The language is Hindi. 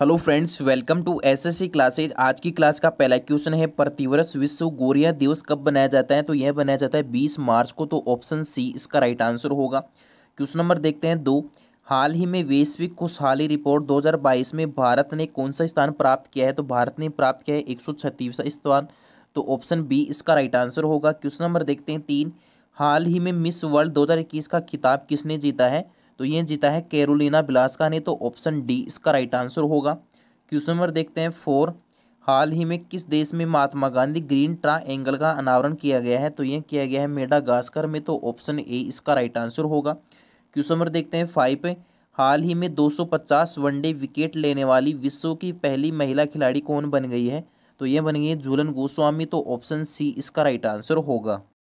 Hello friends, welcome to SSC classes आज की क्लास का पहला क्वेश्चन है, प्रतिवर्ष विश्व गोरिया दिवस कब बनाया जाता है? तो यह बनाया जाता है बीस मार्च को तो ऑप्शन सी इसका राइट आंसर होगा। क्वेश्चन नंबर देखते हैं दो। हाल ही में वैश्विक खुशहाली रिपोर्ट 2022 में भारत ने कौन सा स्थान प्राप्त किया है? तो भारत ने प्राप्त किया है एक सौ स्थान। तो ऑप्शन बी इसका राइट आंसर होगा। क्वेश्चन नंबर देखते हैं तीन। हाल ही में मिस वर्ल्ड दो हज़ार इक्कीस का खिताब किसने जीता है? तो ये जीता है कैरोलिना बिलास्का ने तो ऑप्शन डी इसका राइट आंसर होगा। क्वेश्चन नंबर देखते हैं फोर हाल ही में किस देश में Mahatma Gandhi green triangle का अनावरण किया गया है? तो ये किया गया है मेडागास्कर में तो ऑप्शन ए इसका राइट आंसर होगा। क्वेश्चन नंबर देखते हैं फाइव हाल ही में 250 वनडे विकेट लेने वाली विश्व की पहली महिला खिलाड़ी कौन बन गई है? तो ये बन गई है झूलन गोस्वामी तो ऑप्शन सी इसका राइट आंसर होगा।